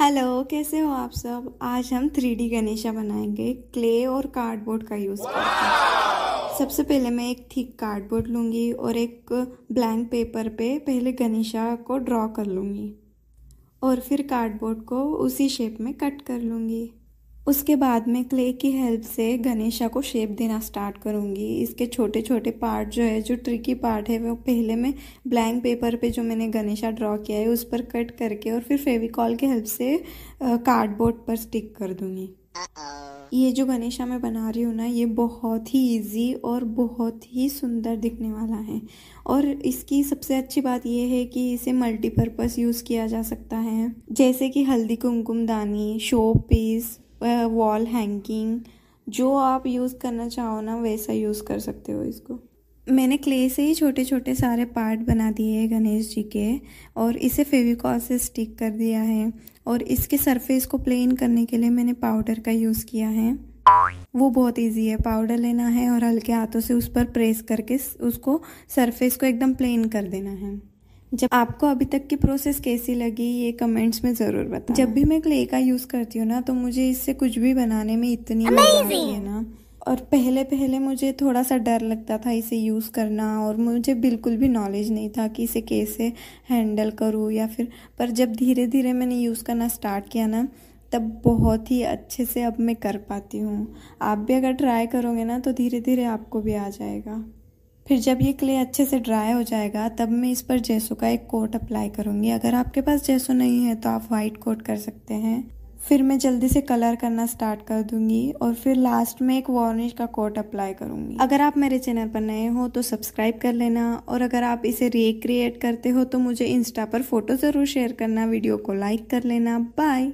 Hello कैसे हो आप सब? आज हम थ्री डी गणेशा बनाएँगे। क्ले और कार्डबोर्ड का यूज़ करके। सबसे पहले मैं एक थिक कार्डबोर्ड लूँगी और एक ब्लैंक पेपर पे पहले गणेशा को ड्रॉ कर लूँगी। और फिर कार्डबोर्ड को उसी शेप में कट कर लूँगी। उसके बाद में क्ले की हेल्प से गणेशा को शेप देना स्टार्ट करूँगी। इसके छोटे छोटे पार्ट जो है जो ट्रिकी पार्ट है वो पहले मैं ब्लैंक पेपर पे जो मैंने गणेशा ड्रॉ किया है उस पर कट करके और फिर फेविकॉल के हेल्प से कार्डबोर्ड पर स्टिक कर दूँगी। ये जो गणेशा मैं बना रही हूँ ना ये बहुत ही इजी और बहुत ही सुंदर दिखने वाला है। और इसकी सबसे अच्छी बात ये है कि इसे मल्टीपर्पज़ यूज़ किया जा सकता है। जैसे कि हल्दी कुमकुम दानी शो पीस वॉल हैंगिंग जो आप यूज़ करना चाहो ना, वैसा यूज़ कर सकते हो इसको। मैंने क्ले से ही छोटे छोटे सारे पार्ट बना दिए हैं गणेश जी के, और इसे फेविकॉल से स्टिक कर दिया है, और इसके सरफेस को प्लेन करने के लिए मैंने पाउडर का यूज़ किया है। वो बहुत इजी है पाउडर लेना है और हल्के हाथों से उस पर प्रेस करके उसको सरफेस को एकदम प्लेन कर देना है। जब आपको अभी तक की प्रोसेस कैसी लगी ये कमेंट्स में ज़रूर बताएँ जब भी मैं क्ले का यूज़ करती हूँ ना तो मुझे इससे कुछ भी बनाने में इतनी मज़ा है ना। और पहले पहले मुझे थोड़ा सा डर लगता था इसे यूज़ करना और मुझे बिल्कुल भी नॉलेज नहीं था कि इसे कैसे हैंडल करूँ या फिर पर जब धीरे धीरे मैंने यूज़ करना स्टार्ट किया ना तब बहुत ही अच्छे से अब मैं कर पाती हूँ। आप भी अगर ट्राई करोगे ना तो धीरे धीरे आपको भी आ जाएगा। फिर जब ये क्ले अच्छे से ड्राई हो जाएगा, तब मैं इस पर जैसो का एक कोट अप्लाई करूँगी। अगर आपके पास जैसो नहीं है तो आप वाइट कोट कर सकते हैं। फिर मैं जल्दी से कलर करना स्टार्ट कर दूँगी और फिर लास्ट में एक वार्निश का कोट अप्लाई करूँगी। अगर आप मेरे चैनल पर नए हो तो सब्सक्राइब कर लेना। और अगर आप इसे रिक्रिएट करते हो तो मुझे इंस्टा पर फ़ोटो ज़रूर शेयर करना। वीडियो को लाइक कर लेना। बाय